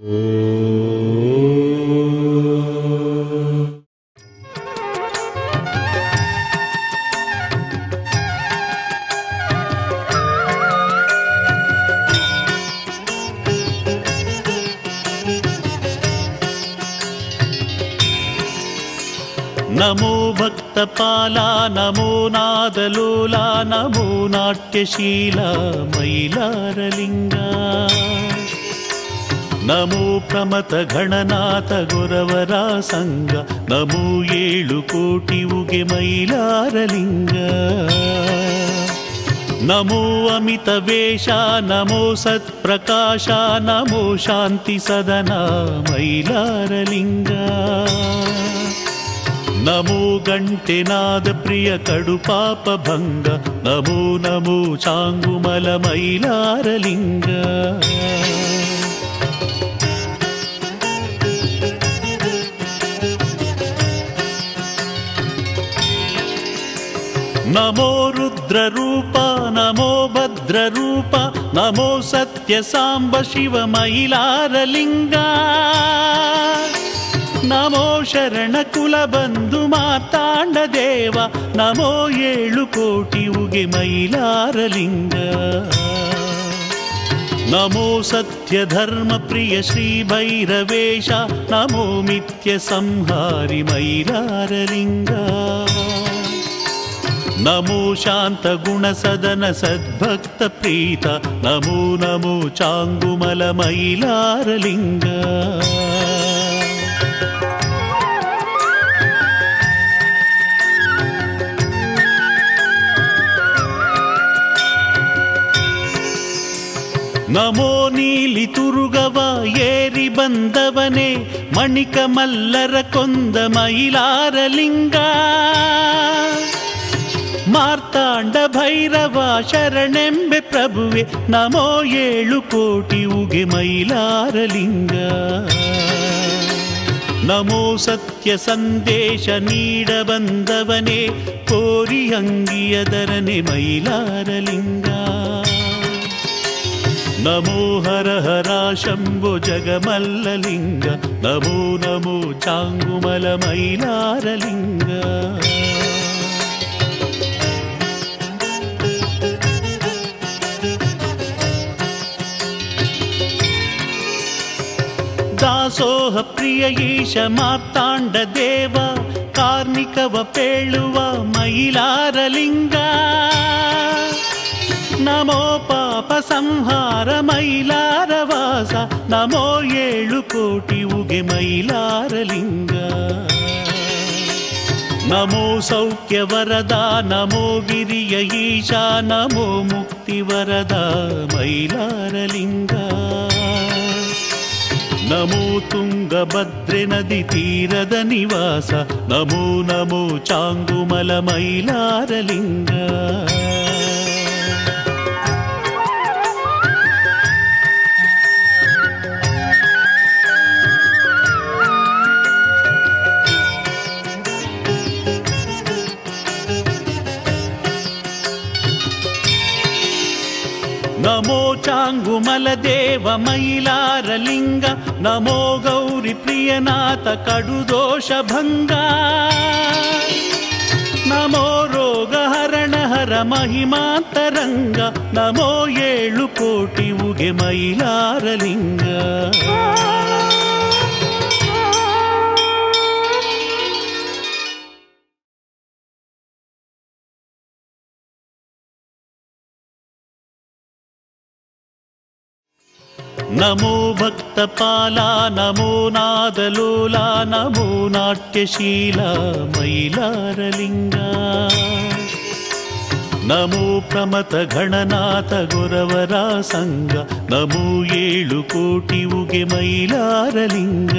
ನಮೋ ಭಕ್ತಪಾಲ ನಮೋ ನಾದಲೋಲ ನಮೋ ನಾಟ್ಯಶೀಲ ಮೈಲಾರಲಿಂಗ ನಮೋ ಪ್ರಮತ ಗಣನಾಥ ಗುರವರ ಸಂಗ ನಮೋ ಏಳು ಕೋಟಿ ಉಗೆ ಮೈಲಾರಲಿಂಗ. ನಮೋ ಅಮಿತ ವೇಷ, ನಮೋ ಸತ್ಪ್ರಕಾಶ ನಮೋ ಶಾಂತಿ ಸದನ ಮೈಲಾರಲಿಂಗ. ನಮೋ ಗಂಟೆನಾದ ಪ್ರಿಯ ಕಡು ಪಾಪ ಭಂಗ, ನಮೋ ನಮೋ ಚಾಂಗುಮಲ ಮೈಲಾರಲಿಂಗ. ನಮೋ ರುದ್ರರೂಪ ನಮೋ ಭದ್ರರೂಪ ನಮೋ ಸತ್ಯ ಸಾಂಬ ಶಿವ ಮೈಲಾರಲಿಂಗ ನಮೋ ಶರಣ ಕುಲ ಬಂಧು ಮಾತಾಂಡ ದೇವ नमो सत्यधर्मप्रिय श्रीभैरवेश नमो मिथ्यसंहारि मयिलारलिङ्ग नमो शान्तगुणसदन सद्भक्तप्रीत नमो नमो चाङ्गुमलमयिलारलिङ्ग ನಮೋ ನೀಲಿ ತುರುಗವ ಏರಿ ಬಂದವನೇ ಮಣಿಕ ಮಲ್ಲರ ಕೊಂದ ಮೈಲಾರಲಿಂಗ ಮಾರ್ತಾಂಡ ಭೈರವ ಶರಣೆಂಬೆ ಪ್ರಭುವೆ, ನಮೋ ಏಳು ಕೋಟಿ ಉಗೆ ಮೈಲಾರಲಿಂಗ ನಮೋ ಸತ್ಯ ಸಂದೇಶ ನೀಡ ಬಂದವನೇ, ಕೋರಿ ಅಂಗಿಯದರನೆ ಮೈಲಾರಲಿಂಗ ನಮೋ ಹರ ಹರ ಶಂಭು ಜಗಮಲ್ಲಲಿಂಗ ನಮೋ ನಮೋ ಚಾಂಗುಮಲ ಮೈಲಾರಲಿಂಗ ದಾಸೋಹ ಪ್ರಿಯ ಈಶ ಮಾತಾಂಡ ದೇವ ಕಾರ್ಮಿಕವ ಪೇಳುವ ಮೈಲಾರಲಿಂಗ ನಮೋ ಪಾಪ ಸಂಹಾರ ಮೈಲಾರ ವಾಸ. ನಮೋ ಏಳು ಕೋಟಿ ಉಗೆ ಮೈಲಾರಲಿಂಗ ನಮೋ ಸೌಖ್ಯ ವರದ, ನಮೋ ಗಿರಿಯ ಈಶಾ, ನಮೋ ಮುಕ್ತಿ ವರದ ಮೈಲಾರಲಿಂಗ ನಮೋ ತುಂಗಭದ್ರೆ ನದಿ ತೀರದ ನಿವಾಸ. ನಮೋ ನಮೋ ಚಾಂಗುಮಲ ಮೈಲಾರಲಿಂಗ ನಮೋ ಚಾಂಗುಮಲ ದೇವ ಮೈಲಾರಲಿಂಗ ನಮೋ ಗೌರಿ ಪ್ರಿಯನಾಥ ಕಡುದೋಷ ಭಂಗ. ನಮೋ ರೋಗ ಹರಣ ಹರ ಮಹಿಮಾಂತರಂಗ, ನಮೋ ನಮೋ ಭಕ್ತಪಾಲ ನಮೋ ನಾದಲೋಲ ನಮೋ ನಾಟ್ಯಶೀಲ ಮೈಲಾರಲಿಂಗ. ನಮೋ ಪ್ರಮತ ಗಣನಾಥ ಗುರವರ ಸಂಗ ನಮೋ ಏಳು ಕೋಟಿ ಉಗೆ ಮೈಲಾರಲಿಂಗ.